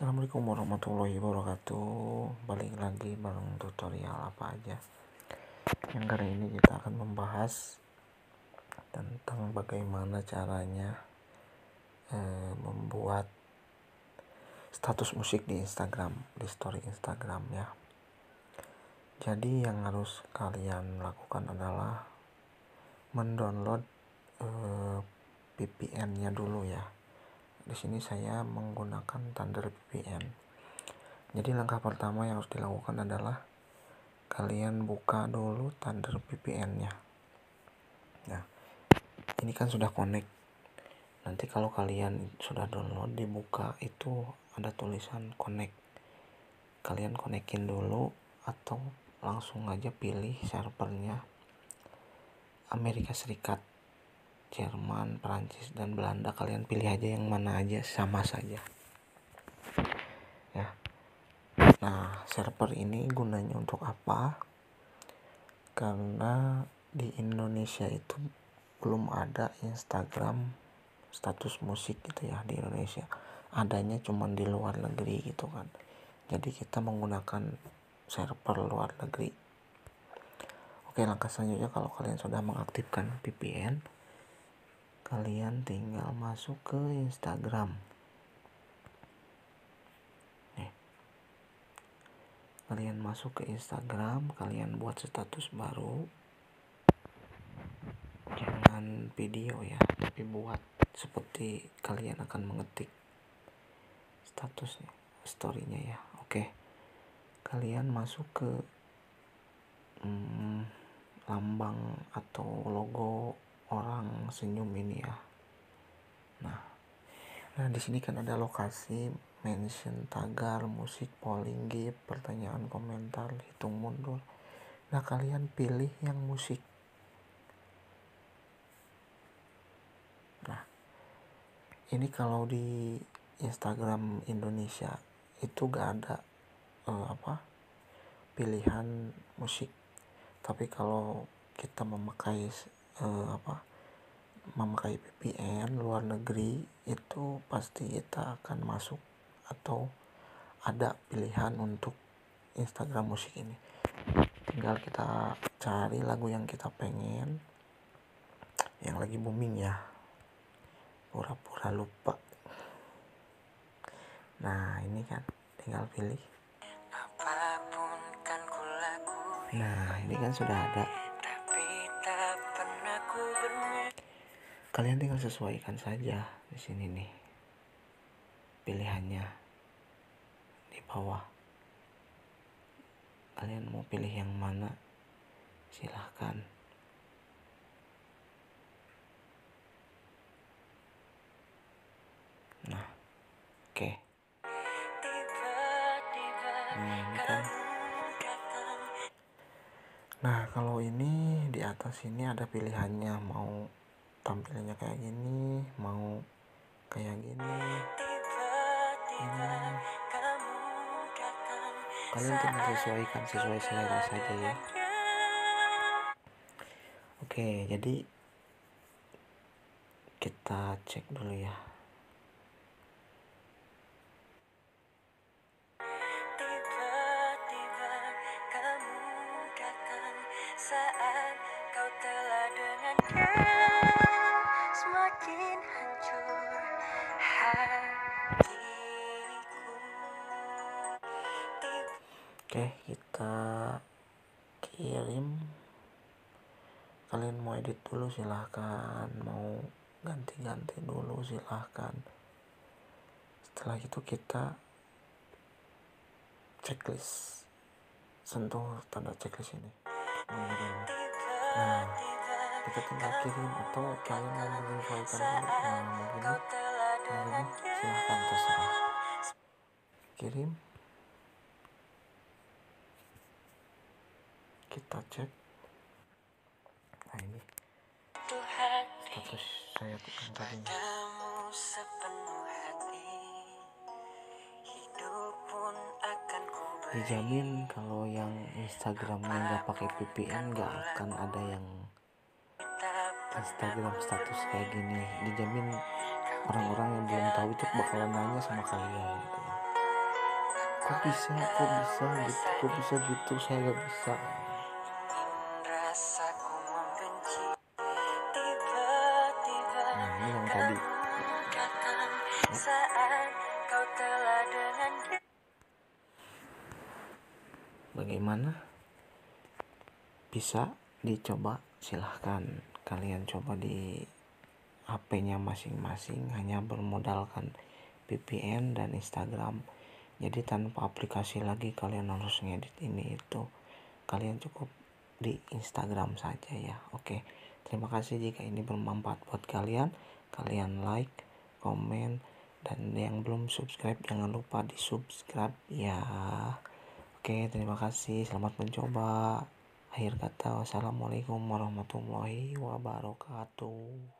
Assalamualaikum warahmatullahi wabarakatuh. Balik lagi bareng tutorial apa aja. Yang kali ini kita akan membahas Tentang bagaimana caranya eh, Membuat Status musik di Instagram Di story Instagram ya. Jadi yang harus kalian lakukan adalah Mendownload eh, VPN nya dulu ya di sini saya menggunakan Thunder VPN. Jadi langkah pertama yang harus dilakukan adalah kalian buka dulu Thunder VPN-nya. Nah, ini kan sudah connect. Nanti kalau kalian sudah download dibuka itu ada tulisan connect. Kalian konekin dulu atau langsung aja pilih servernya Amerika Serikat Jerman, Prancis, dan Belanda. Kalian pilih aja yang mana aja sama saja. Ya. Nah server ini gunanya untuk apa? Karena di Indonesia itu belum ada Instagram status musik gitu ya di Indonesia. Adanya cuma di luar negeri gitu kan. Jadi kita menggunakan server luar negeri. Oke langkah selanjutnya kalau kalian sudah mengaktifkan VPN kalian tinggal masuk ke Instagram. Nih. Kalian masuk ke Instagram kalian buat status baru. Jangan video ya tapi buat seperti kalian akan mengetik statusnya storynya ya. Oke. Kalian masuk ke hmm, lambang atau logo orang senyum ini ya. Nah nah di sini kan ada lokasi mention tagar musik polling gift pertanyaan komentar hitung mundur. Nah kalian pilih yang musik. Nah ini kalau di Instagram Indonesia itu gak ada uh, apa pilihan musik. Tapi kalau kita memakai uh, apa memakai VPN luar negeri itu pasti kita akan masuk atau ada pilihan untuk Instagram musik ini. Tinggal kita cari lagu yang kita pengen yang lagi booming ya. Pura-pura lupa. Nah ini kan tinggal pilih. Nah ini kan sudah ada kalian tinggal sesuaikan saja di sini nih pilihannya di bawah. Kalian mau pilih yang mana silahkan. Nah oke. Okay. nah ini kan nah kalau ini di atas ini ada pilihannya mau tampilannya kayak gini mau kayak gini. Ini kalian tinggal sesuaikan sesuai selera saja ya. Oke jadi kita cek dulu ya. Saat kau telah Oke, kita kirim. Kalian mau edit dulu silahkan, mau ganti-ganti dulu silahkan. Setelah itu kita checklist, sentuh tanda checklist ini. Nah, kita tinggal kirim atau kalian mau dulu. Nah, begini, begini silahkan terserah. Kirim. kita cek nah ini status saya yang tadi dijamin kalau yang Instagramnya nggak pakai VPN nggak akan ada yang Instagram status kayak gini dijamin orang-orang yang belum tahu itu bakalan nanya sama kalian gitu. Kok bisa kok bisa gitu kok bisa gitu saya nggak bisa. Nah yang tadi. Bagaimana? Bisa dicoba silahkan kalian coba di HP-nya masing-masing hanya bermodalkan VPN dan Instagram. Jadi tanpa aplikasi lagi kalian harus ngedit ini itu. Kalian cukup di Instagram saja ya oke. Terima kasih jika ini bermanfaat buat kalian. Kalian like komen dan yang belum subscribe jangan lupa di subscribe ya. Oke terima kasih. Selamat mencoba akhir kata wassalamualaikum warahmatullahi wabarakatuh